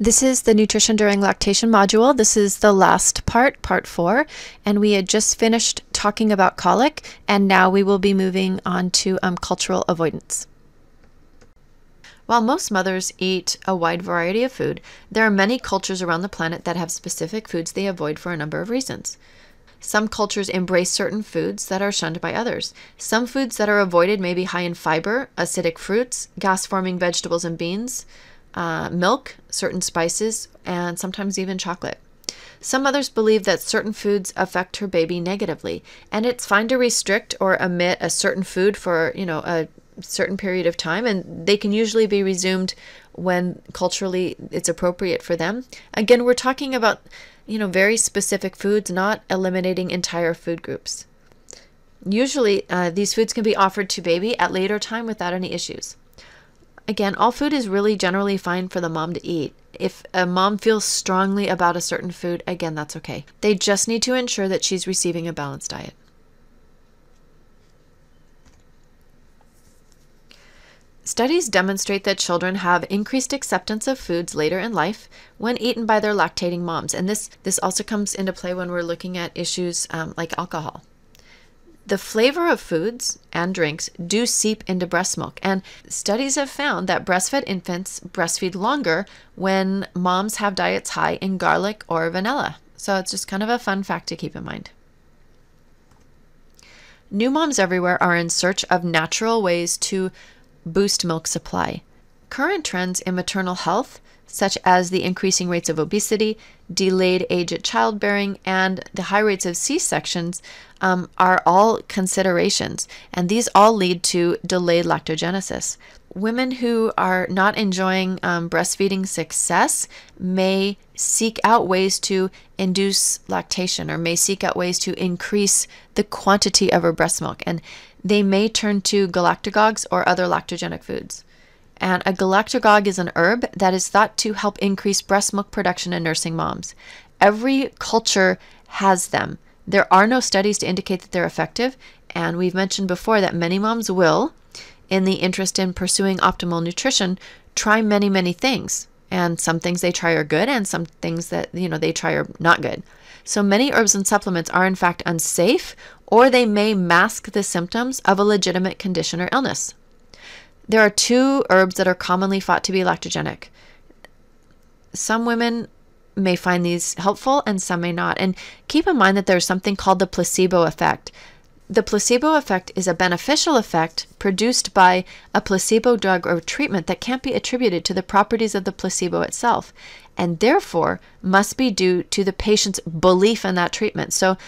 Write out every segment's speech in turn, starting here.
This is the Nutrition During Lactation module. This is the last part, part four, and we had just finished talking about colic, and now we will be moving on to um, cultural avoidance. While most mothers eat a wide variety of food, there are many cultures around the planet that have specific foods they avoid for a number of reasons. Some cultures embrace certain foods that are shunned by others. Some foods that are avoided may be high in fiber, acidic fruits, gas forming vegetables and beans, uh, milk, certain spices, and sometimes even chocolate. Some others believe that certain foods affect her baby negatively, and it's fine to restrict or omit a certain food for, you know, a certain period of time, and they can usually be resumed when culturally it's appropriate for them. Again, we're talking about, you know, very specific foods, not eliminating entire food groups. Usually, uh, these foods can be offered to baby at later time without any issues. Again, all food is really generally fine for the mom to eat. If a mom feels strongly about a certain food, again, that's okay. They just need to ensure that she's receiving a balanced diet. Studies demonstrate that children have increased acceptance of foods later in life when eaten by their lactating moms. And this, this also comes into play when we're looking at issues um, like alcohol the flavor of foods and drinks do seep into breast milk, and studies have found that breastfed infants breastfeed longer when moms have diets high in garlic or vanilla. So it's just kind of a fun fact to keep in mind. New moms everywhere are in search of natural ways to boost milk supply. Current trends in maternal health such as the increasing rates of obesity, delayed age at childbearing, and the high rates of C sections, um, are all considerations. And these all lead to delayed lactogenesis. Women who are not enjoying um, breastfeeding success may seek out ways to induce lactation or may seek out ways to increase the quantity of her breast milk. And they may turn to galactagogues or other lactogenic foods. And a galactagogue is an herb that is thought to help increase breast milk production in nursing moms. Every culture has them. There are no studies to indicate that they're effective, and we've mentioned before that many moms will, in the interest in pursuing optimal nutrition, try many, many things. And some things they try are good, and some things that you know they try are not good. So many herbs and supplements are in fact unsafe, or they may mask the symptoms of a legitimate condition or illness. There are two herbs that are commonly thought to be lactogenic. Some women may find these helpful and some may not. And keep in mind that there's something called the placebo effect. The placebo effect is a beneficial effect produced by a placebo drug or treatment that can't be attributed to the properties of the placebo itself, and therefore must be due to the patient's belief in that treatment. So,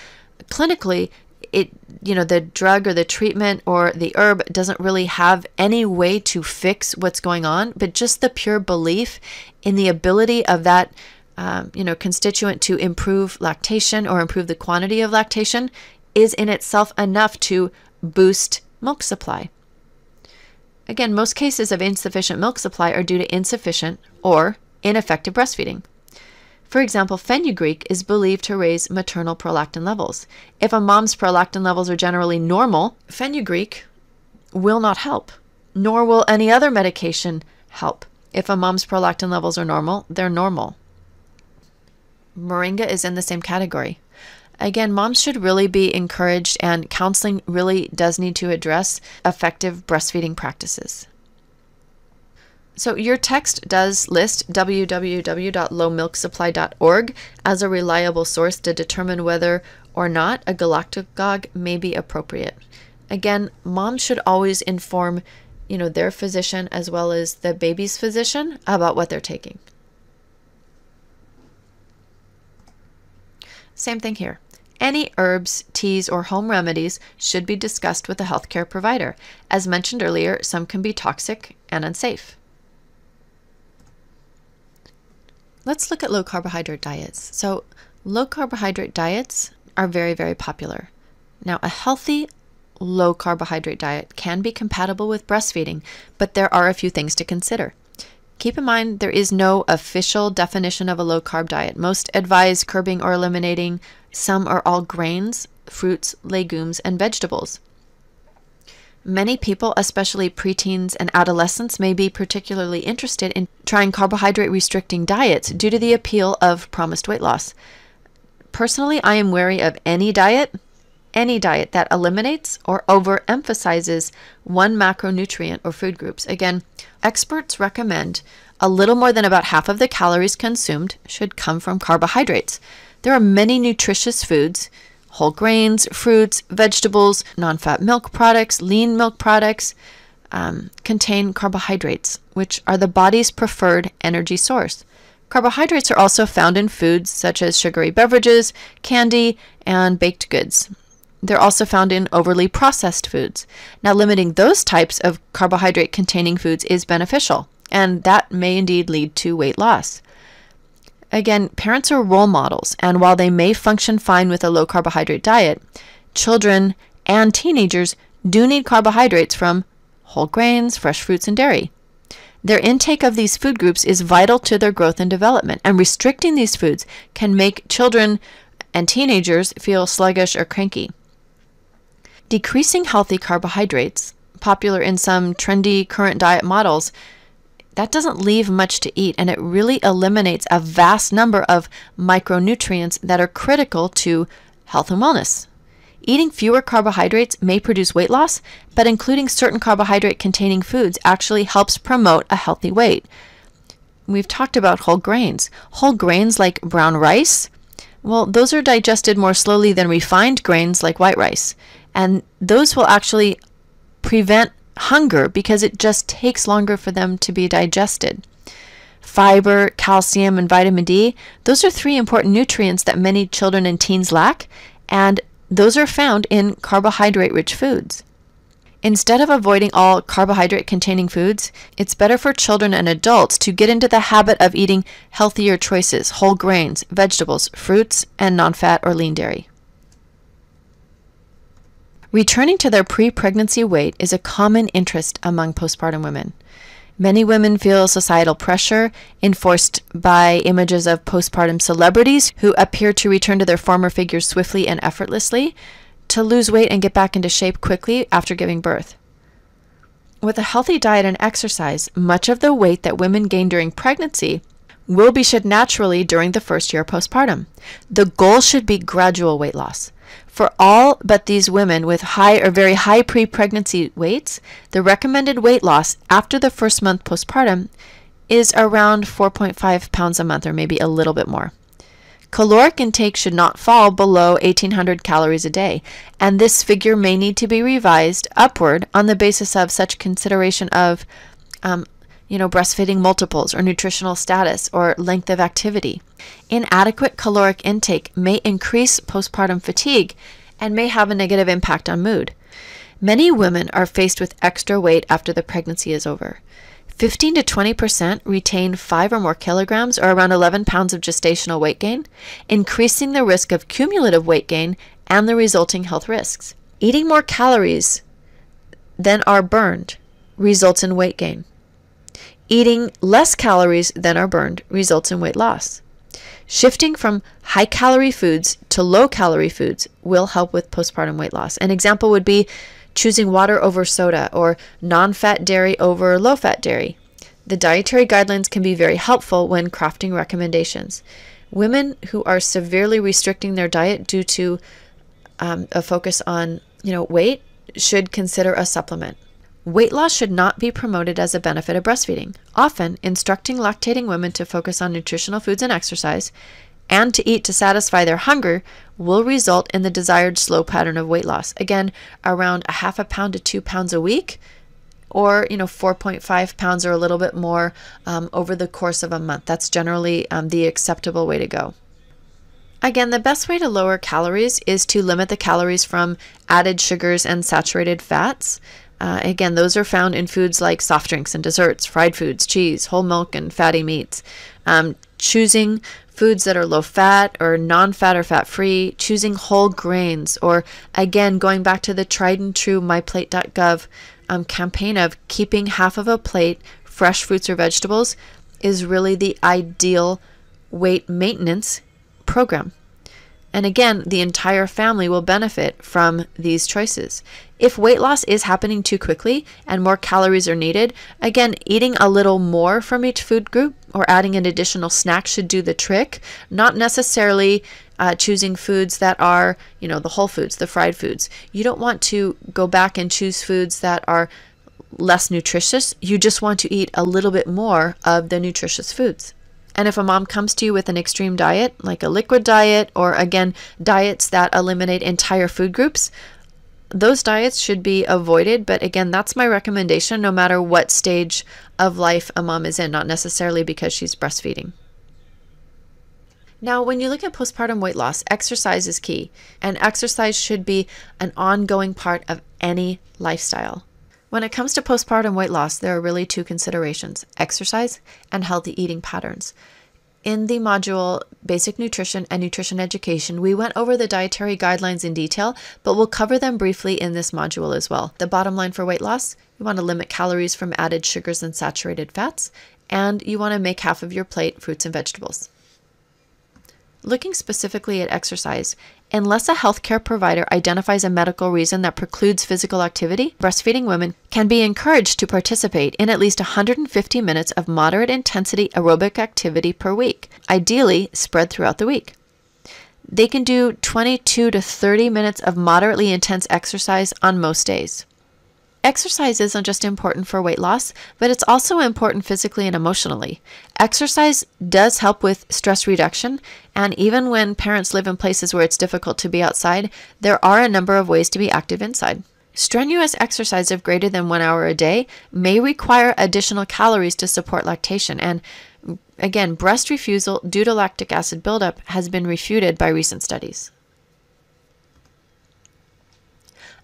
clinically, it you know the drug or the treatment or the herb doesn't really have any way to fix what's going on but just the pure belief in the ability of that um, you know constituent to improve lactation or improve the quantity of lactation is in itself enough to boost milk supply. Again most cases of insufficient milk supply are due to insufficient or ineffective breastfeeding for example, fenugreek is believed to raise maternal prolactin levels. If a mom's prolactin levels are generally normal, fenugreek will not help, nor will any other medication help. If a mom's prolactin levels are normal, they're normal. Moringa is in the same category. Again, moms should really be encouraged, and counseling really does need to address effective breastfeeding practices. So your text does list www.lowmilksupply.org as a reliable source to determine whether or not a galactagogue may be appropriate. Again, moms should always inform, you know, their physician as well as the baby's physician about what they're taking. Same thing here. Any herbs, teas, or home remedies should be discussed with a healthcare provider. As mentioned earlier, some can be toxic and unsafe. Let's look at low carbohydrate diets. So, low carbohydrate diets are very, very popular. Now, a healthy low carbohydrate diet can be compatible with breastfeeding, but there are a few things to consider. Keep in mind there is no official definition of a low carb diet. Most advise curbing or eliminating some or all grains, fruits, legumes, and vegetables. Many people, especially preteens and adolescents, may be particularly interested in trying carbohydrate restricting diets due to the appeal of promised weight loss. Personally, I am wary of any diet, any diet that eliminates or overemphasizes one macronutrient or food groups. Again, experts recommend a little more than about half of the calories consumed should come from carbohydrates. There are many nutritious foods whole grains, fruits, vegetables, non fat milk products, lean milk products um, contain carbohydrates, which are the body's preferred energy source. Carbohydrates are also found in foods such as sugary beverages, candy, and baked goods. They're also found in overly processed foods. Now, limiting those types of carbohydrate containing foods is beneficial, and that may indeed lead to weight loss. Again, parents are role models, and while they may function fine with a low carbohydrate diet, children and teenagers do need carbohydrates from whole grains, fresh fruits, and dairy. Their intake of these food groups is vital to their growth and development, and restricting these foods can make children and teenagers feel sluggish or cranky. Decreasing healthy carbohydrates, popular in some trendy current diet models, that doesn't leave much to eat and it really eliminates a vast number of micronutrients that are critical to health and wellness. Eating fewer carbohydrates may produce weight loss, but including certain carbohydrate containing foods actually helps promote a healthy weight. We've talked about whole grains. Whole grains like brown rice, well, those are digested more slowly than refined grains like white rice. And those will actually prevent hunger because it just takes longer for them to be digested. Fiber, calcium, and vitamin D, those are three important nutrients that many children and teens lack, and those are found in carbohydrate rich foods. Instead of avoiding all carbohydrate containing foods, it's better for children and adults to get into the habit of eating healthier choices, whole grains, vegetables, fruits, and non fat or lean dairy. Returning to their pre pregnancy weight is a common interest among postpartum women. Many women feel societal pressure enforced by images of postpartum celebrities who appear to return to their former figures swiftly and effortlessly, to lose weight and get back into shape quickly after giving birth. With a healthy diet and exercise, much of the weight that women gain during pregnancy will be shed naturally during the first year postpartum. The goal should be gradual weight loss. For all but these women with high or very high pre pregnancy weights, the recommended weight loss after the first month postpartum is around 4.5 pounds a month, or maybe a little bit more. Caloric intake should not fall below 1800 calories a day, and this figure may need to be revised upward on the basis of such consideration of, um, you know, breastfeeding multiples or nutritional status or length of activity. Inadequate caloric intake may increase postpartum fatigue and may have a negative impact on mood. Many women are faced with extra weight after the pregnancy is over. 15 to 20% retain 5 or more kilograms or around 11 pounds of gestational weight gain, increasing the risk of cumulative weight gain and the resulting health risks. Eating more calories than are burned results in weight gain. Eating less calories than are burned results in weight loss. Shifting from high calorie foods to low calorie foods will help with postpartum weight loss. An example would be choosing water over soda or non fat dairy over low fat dairy. The dietary guidelines can be very helpful when crafting recommendations. Women who are severely restricting their diet due to um, a focus on you know weight should consider a supplement. Weight loss should not be promoted as a benefit of breastfeeding. Often, instructing lactating women to focus on nutritional foods and exercise and to eat to satisfy their hunger will result in the desired slow pattern of weight loss. Again, around a half a pound to two pounds a week, or you know 4.5 pounds or a little bit more um, over the course of a month. That's generally um, the acceptable way to go. Again, the best way to lower calories is to limit the calories from added sugars and saturated fats. Uh, again, those are found in foods like soft drinks and desserts, fried foods, cheese, whole milk, and fatty meats. Um, choosing foods that are low fat or non fat or fat free, choosing whole grains, or again, going back to the tried and true myplate.gov um, campaign of keeping half of a plate fresh fruits or vegetables is really the ideal weight maintenance program. And again, the entire family will benefit from these choices. If weight loss is happening too quickly and more calories are needed, again, eating a little more from each food group or adding an additional snack should do the trick, not necessarily uh, choosing foods that are, you know, the whole foods, the fried foods. You don't want to go back and choose foods that are less nutritious. You just want to eat a little bit more of the nutritious foods. And if a mom comes to you with an extreme diet, like a liquid diet, or again, diets that eliminate entire food groups, those diets should be avoided. But again, that's my recommendation no matter what stage of life a mom is in, not necessarily because she's breastfeeding. Now, when you look at postpartum weight loss, exercise is key, and exercise should be an ongoing part of any lifestyle. When it comes to postpartum weight loss, there are really two considerations exercise and healthy eating patterns. In the module Basic Nutrition and Nutrition Education, we went over the dietary guidelines in detail, but we'll cover them briefly in this module as well. The bottom line for weight loss you want to limit calories from added sugars and saturated fats, and you want to make half of your plate fruits and vegetables. Looking specifically at exercise, unless a healthcare provider identifies a medical reason that precludes physical activity, breastfeeding women can be encouraged to participate in at least 150 minutes of moderate intensity aerobic activity per week, ideally spread throughout the week. They can do 22 to 30 minutes of moderately intense exercise on most days. Exercise isn't just important for weight loss, but it's also important physically and emotionally. Exercise does help with stress reduction, and even when parents live in places where it's difficult to be outside, there are a number of ways to be active inside. Strenuous exercise of greater than one hour a day may require additional calories to support lactation, and again, breast refusal due to lactic acid buildup has been refuted by recent studies.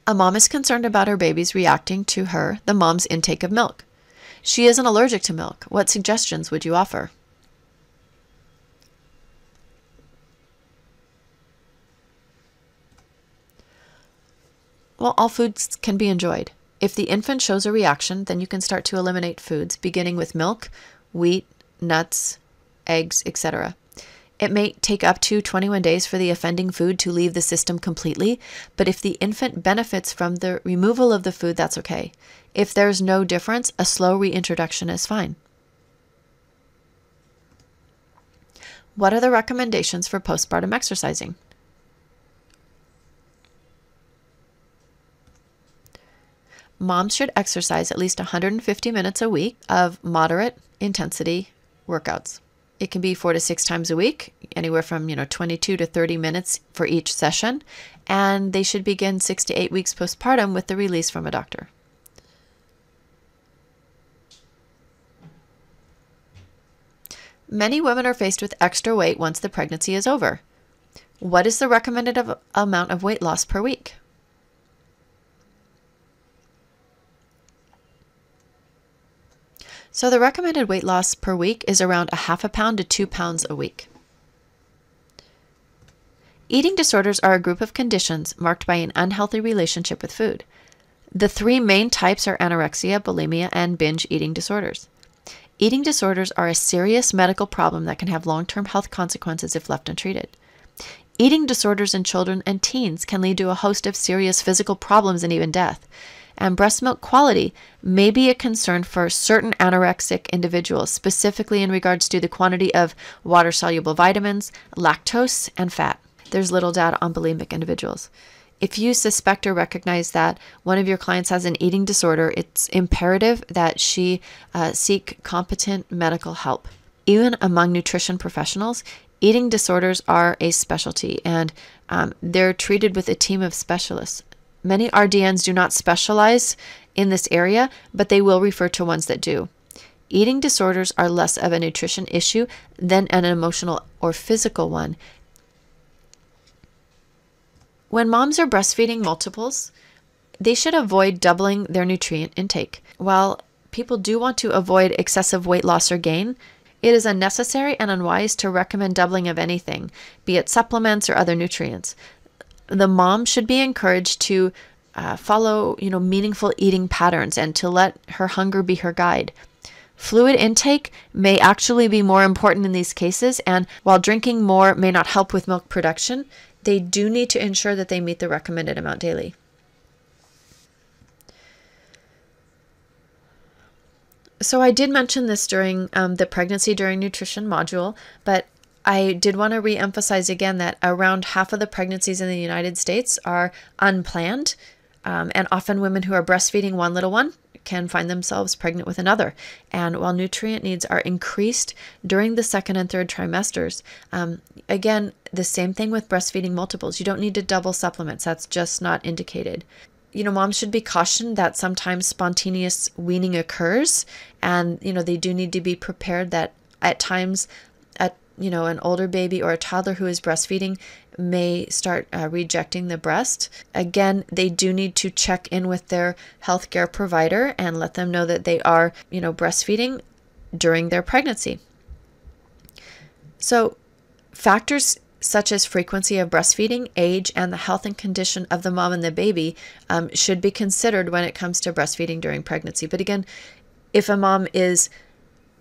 A mom is concerned about her baby's reacting to her, the mom's intake of milk. She isn't allergic to milk. What suggestions would you offer? Well, all foods can be enjoyed. If the infant shows a reaction, then you can start to eliminate foods, beginning with milk, wheat, nuts, eggs, etc. It may take up to 21 days for the offending food to leave the system completely, but if the infant benefits from the removal of the food, that's okay. If there's no difference, a slow reintroduction is fine. What are the recommendations for postpartum exercising? Moms should exercise at least 150 minutes a week of moderate intensity workouts. It can be four to six times a week, anywhere from you know 22 to 30 minutes for each session, and they should begin six to eight weeks postpartum with the release from a doctor. Many women are faced with extra weight once the pregnancy is over. What is the recommended amount of weight loss per week? So the recommended weight loss per week is around a half a pound to two pounds a week. Eating disorders are a group of conditions marked by an unhealthy relationship with food. The three main types are anorexia, bulimia, and binge eating disorders. Eating disorders are a serious medical problem that can have long term health consequences if left untreated. Eating disorders in children and teens can lead to a host of serious physical problems and even death and breast milk quality may be a concern for certain anorexic individuals, specifically in regards to the quantity of water soluble vitamins, lactose, and fat. There's little data on bulimic individuals. If you suspect or recognize that one of your clients has an eating disorder, it's imperative that she uh, seek competent medical help. Even among nutrition professionals, eating disorders are a specialty and um, they're treated with a team of specialists. Many RDNs do not specialize in this area, but they will refer to ones that do. Eating disorders are less of a nutrition issue than an emotional or physical one. When moms are breastfeeding multiples, they should avoid doubling their nutrient intake. While people do want to avoid excessive weight loss or gain, it is unnecessary and unwise to recommend doubling of anything, be it supplements or other nutrients the mom should be encouraged to uh, follow, you know, meaningful eating patterns and to let her hunger be her guide. Fluid intake may actually be more important in these cases, and while drinking more may not help with milk production, they do need to ensure that they meet the recommended amount daily. So, I did mention this during um, the pregnancy during nutrition module, but I did want to re emphasize again that around half of the pregnancies in the United States are unplanned. Um, and often women who are breastfeeding one little one can find themselves pregnant with another. And while nutrient needs are increased during the second and third trimesters, um, again, the same thing with breastfeeding multiples. You don't need to double supplements, that's just not indicated. You know, moms should be cautioned that sometimes spontaneous weaning occurs, and, you know, they do need to be prepared that at times you know, an older baby or a toddler who is breastfeeding may start uh, rejecting the breast. Again, they do need to check in with their healthcare provider and let them know that they are, you know, breastfeeding during their pregnancy. So, factors such as frequency of breastfeeding, age, and the health and condition of the mom and the baby um, should be considered when it comes to breastfeeding during pregnancy. But again, if a mom is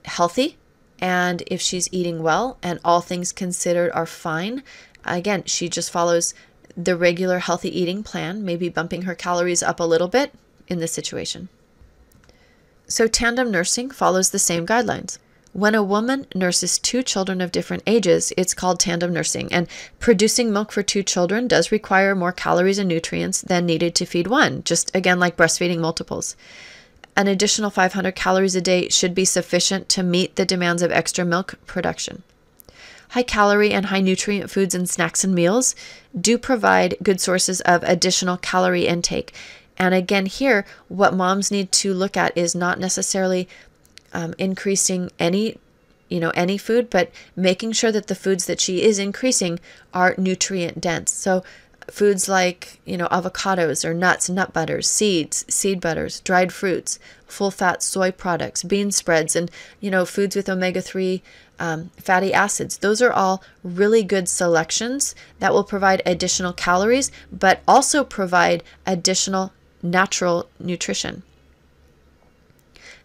healthy, and if she's eating well and all things considered are fine, again, she just follows the regular healthy eating plan, maybe bumping her calories up a little bit in this situation. So, tandem nursing follows the same guidelines. When a woman nurses two children of different ages, it's called tandem nursing, and producing milk for two children does require more calories and nutrients than needed to feed one, just again like breastfeeding multiples. An additional 500 calories a day should be sufficient to meet the demands of extra milk production. High calorie and high nutrient foods and snacks and meals do provide good sources of additional calorie intake. And again, here, what moms need to look at is not necessarily um, increasing any you know any food but making sure that the foods that she is increasing are nutrient dense so foods like, you know, avocados or nuts, nut butters, seeds, seed butters, dried fruits, full fat soy products, bean spreads, and, you know, foods with omega 3 um, fatty acids. Those are all really good selections that will provide additional calories, but also provide additional natural nutrition.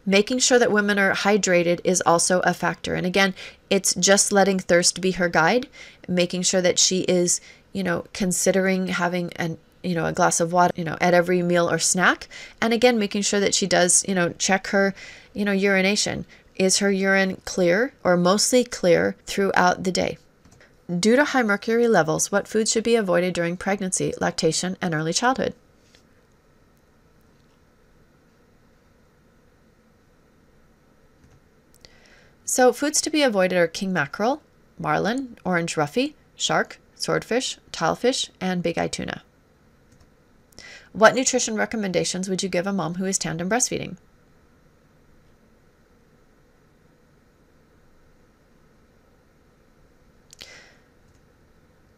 Making sure that women are hydrated is also a factor. And again, it's just letting thirst be her guide, making sure that she is you know, considering having an you know a glass of water you know at every meal or snack. And again making sure that she does you know check her you know urination. Is her urine clear or mostly clear throughout the day? Due to high mercury levels what foods should be avoided during pregnancy lactation and early childhood? So foods to be avoided are king mackerel marlin orange roughy shark swordfish, tilefish, and big eye tuna. What nutrition recommendations would you give a mom who is tandem breastfeeding?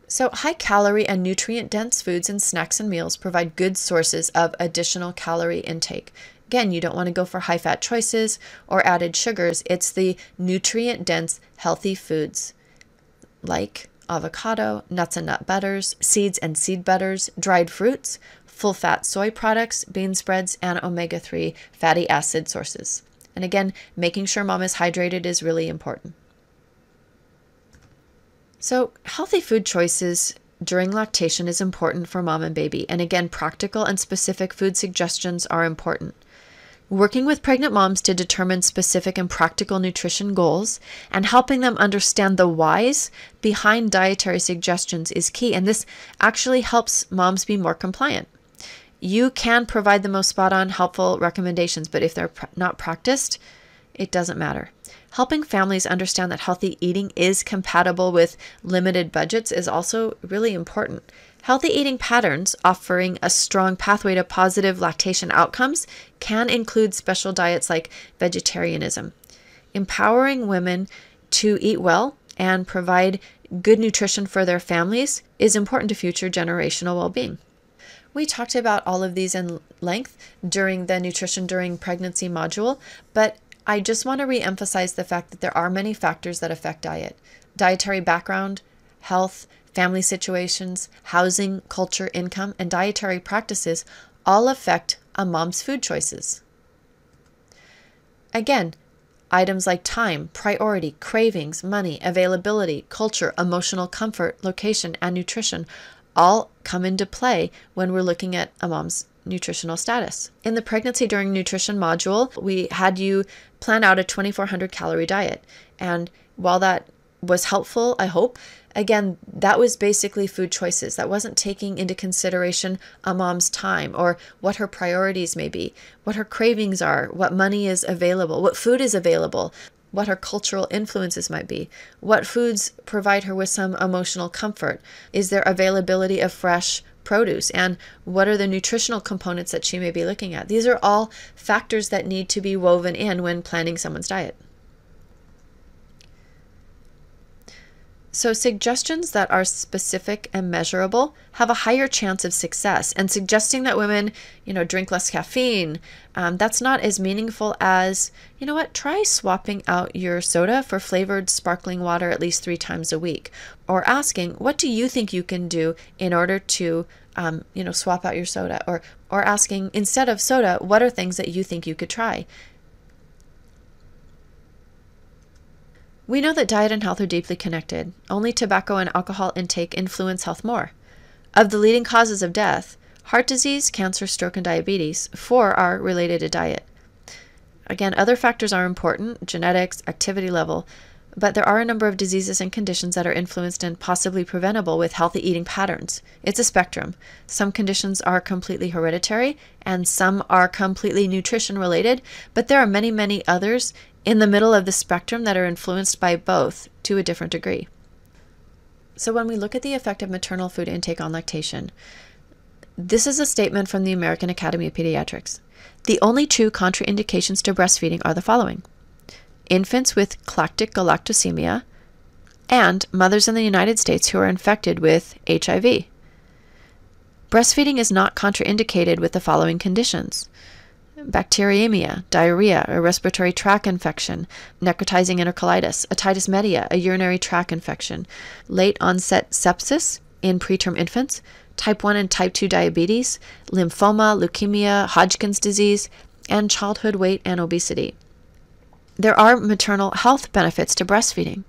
So, high calorie and nutrient dense foods and snacks and meals provide good sources of additional calorie intake. Again, you don't want to go for high fat choices or added sugars. It's the nutrient dense, healthy foods like avocado, nuts and nut butters, seeds and seed butters, dried fruits, full fat soy products, bean spreads, and omega 3 fatty acid sources. And again, making sure mom is hydrated is really important. So, healthy food choices during lactation is important for mom and baby. And again, practical and specific food suggestions are important. Working with pregnant moms to determine specific and practical nutrition goals and helping them understand the whys behind dietary suggestions is key. And this actually helps moms be more compliant. You can provide the most spot on, helpful recommendations, but if they're pr- not practiced, it doesn't matter. Helping families understand that healthy eating is compatible with limited budgets is also really important. Healthy eating patterns offering a strong pathway to positive lactation outcomes can include special diets like vegetarianism. Empowering women to eat well and provide good nutrition for their families is important to future generational well being. We talked about all of these in length during the Nutrition During Pregnancy module, but I just want to re emphasize the fact that there are many factors that affect diet dietary background, health, family situations, housing, culture, income, and dietary practices all affect a mom's food choices. Again, Items like time, priority, cravings, money, availability, culture, emotional comfort, location, and nutrition all come into play when we're looking at a mom's nutritional status. In the pregnancy during nutrition module, we had you plan out a 2400 calorie diet. And while that was helpful, I hope, again, that was basically food choices. That wasn't taking into consideration a mom's time or what her priorities may be, what her cravings are, what money is available, what food is available, what her cultural influences might be, what foods provide her with some emotional comfort, is there availability of fresh produce, and what are the nutritional components that she may be looking at. These are all factors that need to be woven in when planning someone's diet. So, suggestions that are specific and measurable have a higher chance of success. And suggesting that women, you know, drink less caffeine, um, that's not as meaningful as, you know what, try swapping out your soda for flavored sparkling water at least three times a week. Or asking, what do you think you can do in order to, um, you know, swap out your soda? Or, or asking, instead of soda, what are things that you think you could try? We know that diet and health are deeply connected. Only tobacco and alcohol intake influence health more. Of the leading causes of death, heart disease, cancer, stroke, and diabetes, four are related to diet. Again, other factors are important genetics, activity level, but there are a number of diseases and conditions that are influenced and possibly preventable with healthy eating patterns. It's a spectrum. Some conditions are completely hereditary and some are completely nutrition related, but there are many, many others in the middle of the spectrum that are influenced by both to a different degree. So, when we look at the effect of maternal food intake on lactation, this is a statement from the American Academy of Pediatrics. The only true contraindications to breastfeeding are the following infants with galactic galactosemia and mothers in the United States who are infected with HIV. Breastfeeding is not contraindicated with the following conditions bacteremia, diarrhea, a respiratory tract infection, necrotizing enterocolitis, otitis media, a urinary tract infection, late onset sepsis in preterm infants, type 1 and type 2 diabetes, lymphoma, leukemia, Hodgkin's disease, and childhood weight and obesity. There are maternal health benefits to breastfeeding,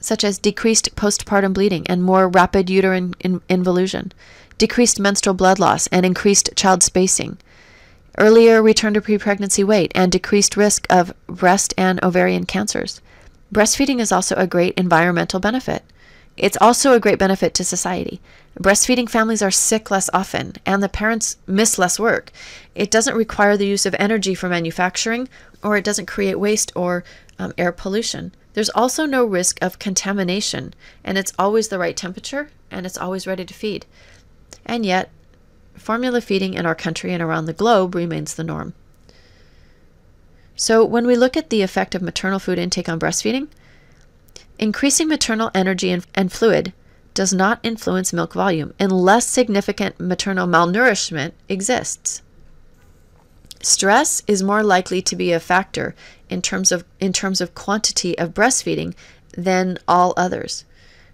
such as decreased postpartum bleeding and more rapid uterine involution, decreased menstrual blood loss and increased child spacing, earlier return to pre-pregnancy weight, and decreased risk of breast and ovarian cancers. Breastfeeding is also a great environmental benefit. It's also a great benefit to society. Breastfeeding families are sick less often, and the parents miss less work. It doesn't require the use of energy for manufacturing, or it doesn't create waste or um, air pollution. There's also no risk of contamination, and it's always the right temperature, and it's always ready to feed. And yet, formula feeding in our country and around the globe remains the norm. So, when we look at the effect of maternal food intake on breastfeeding, increasing maternal energy and, and fluid does not influence milk volume unless significant maternal malnourishment exists. Stress is more likely to be a factor in terms of in terms of quantity of breastfeeding than all others.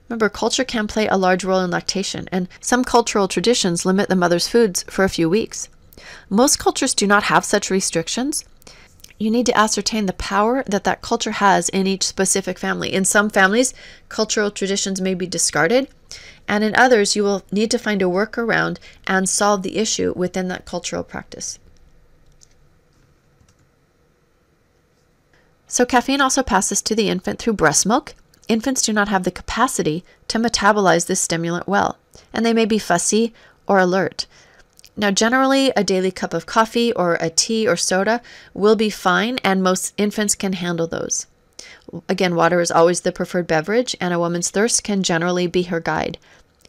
Remember, culture can play a large role in lactation, and some cultural traditions limit the mother's foods for a few weeks. Most cultures do not have such restrictions. You need to ascertain the power that that culture has in each specific family. In some families, cultural traditions may be discarded, and in others, you will need to find a workaround and solve the issue within that cultural practice. So, caffeine also passes to the infant through breast milk infants do not have the capacity to metabolize this stimulant well, and they may be fussy or alert. Now, generally, a daily cup of coffee or a tea or soda will be fine, and most infants can handle those. Again, water is always the preferred beverage, and a woman's thirst can generally be her guide.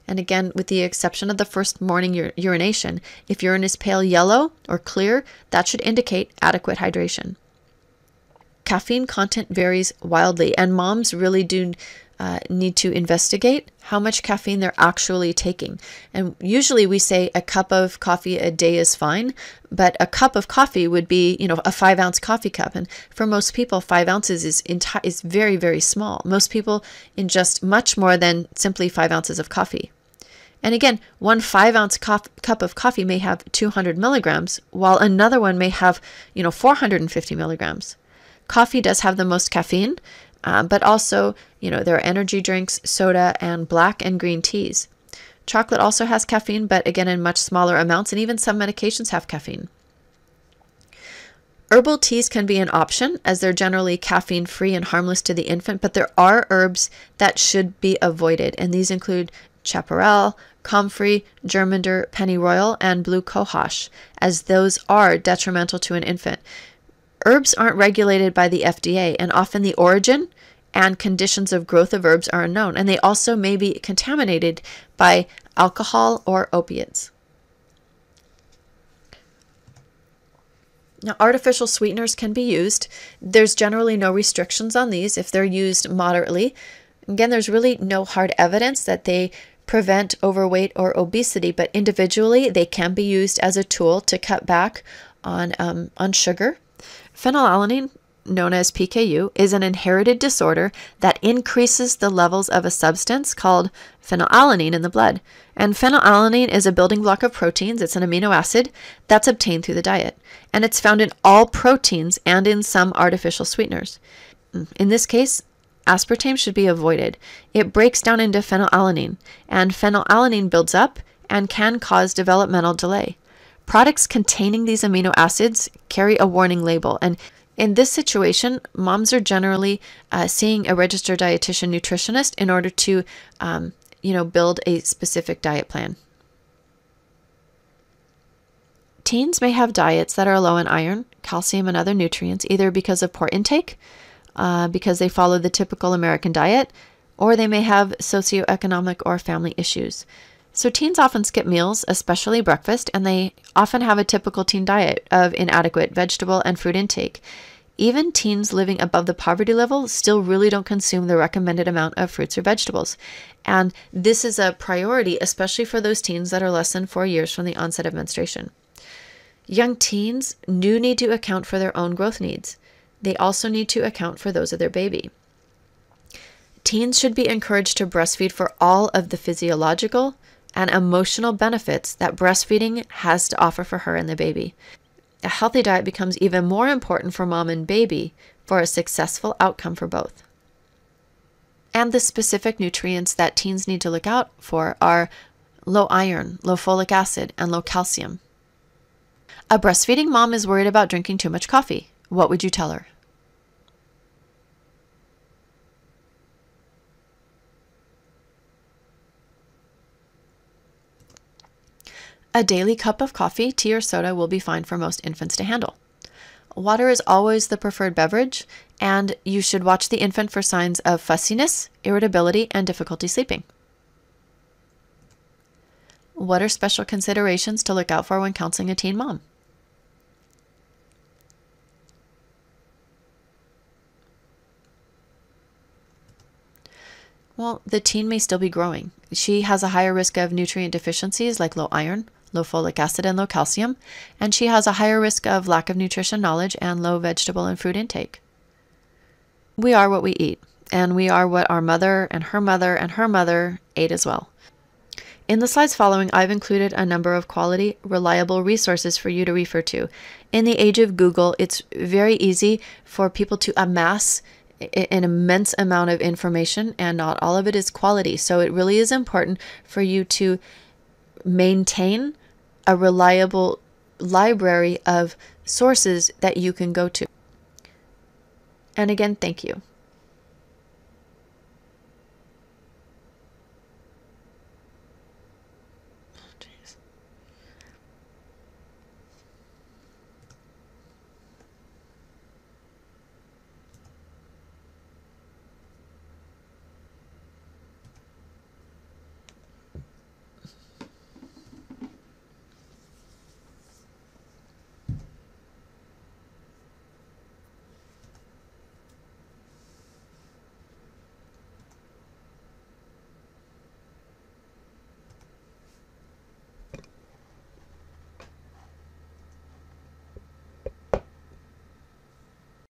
And again, with the exception of the first morning ur- urination, if urine is pale yellow or clear, that should indicate adequate hydration caffeine content varies wildly, and moms really do uh, need to investigate how much caffeine they're actually taking. And usually we say a cup of coffee a day is fine, but a cup of coffee would be, you know, a five ounce coffee cup. And for most people, five ounces is enti- is very very small. Most people ingest much more than simply five ounces of coffee. And again, one five ounce cup of coffee may have 200 milligrams, while another one may have, you know, 450 milligrams. Coffee does have the most caffeine, uh, but also, you know, there are energy drinks, soda, and black and green teas. Chocolate also has caffeine, but again in much smaller amounts, and even some medications have caffeine. Herbal teas can be an option as they're generally caffeine free and harmless to the infant, but there are herbs that should be avoided, and these include chaparral, comfrey, germander, pennyroyal, and blue cohosh, as those are detrimental to an infant. Herbs aren't regulated by the FDA, and often the origin and conditions of growth of herbs are unknown, and they also may be contaminated by alcohol or opiates. Now, artificial sweeteners can be used. There's generally no restrictions on these if they're used moderately. Again, there's really no hard evidence that they prevent overweight or obesity, but individually they can be used as a tool to cut back on, um, on sugar. Phenylalanine known as PKU, is an inherited disorder that increases the levels of a substance called phenylalanine in the blood. And phenylalanine is a building block of proteins, it's an amino acid that's obtained through the diet. And it's found in all proteins and in some artificial sweeteners. In this case, aspartame should be avoided. It breaks down into phenylalanine, and phenylalanine builds up and can cause developmental delay. Products containing these amino acids carry a warning label, and in this situation, moms are generally uh, seeing a registered dietitian nutritionist in order to, um, you know, build a specific diet plan. Teens may have diets that are low in iron, calcium, and other nutrients, either because of poor intake, uh, because they follow the typical American diet, or they may have socioeconomic or family issues. So, teens often skip meals, especially breakfast, and they often have a typical teen diet of inadequate vegetable and fruit intake. Even teens living above the poverty level still really don't consume the recommended amount of fruits or vegetables. And this is a priority, especially for those teens that are less than four years from the onset of menstruation. Young teens do need to account for their own growth needs. They also need to account for those of their baby. Teens should be encouraged to breastfeed for all of the physiological, and emotional benefits that breastfeeding has to offer for her and the baby. A healthy diet becomes even more important for mom and baby for a successful outcome for both. And the specific nutrients that teens need to look out for are low iron, low folic acid, and low calcium. A breastfeeding mom is worried about drinking too much coffee. What would you tell her? A daily cup of coffee, tea, or soda will be fine for most infants to handle. Water is always the preferred beverage, and you should watch the infant for signs of fussiness, irritability, and difficulty sleeping. What are special considerations to look out for when counseling a teen mom? Well, the teen may still be growing. She has a higher risk of nutrient deficiencies like low iron, low folic acid, and low calcium, and she has a higher risk of lack of nutrition knowledge and low vegetable and fruit intake. We are what we eat, and we are what our mother and her mother and her mother ate as well. In the slides following, I've included a number of quality, reliable resources for you to refer to. In the age of Google, it's very easy for people to amass an immense amount of information, and not all of it is quality. So it really is important for you to maintain a reliable library of sources that you can go to. And again, thank you.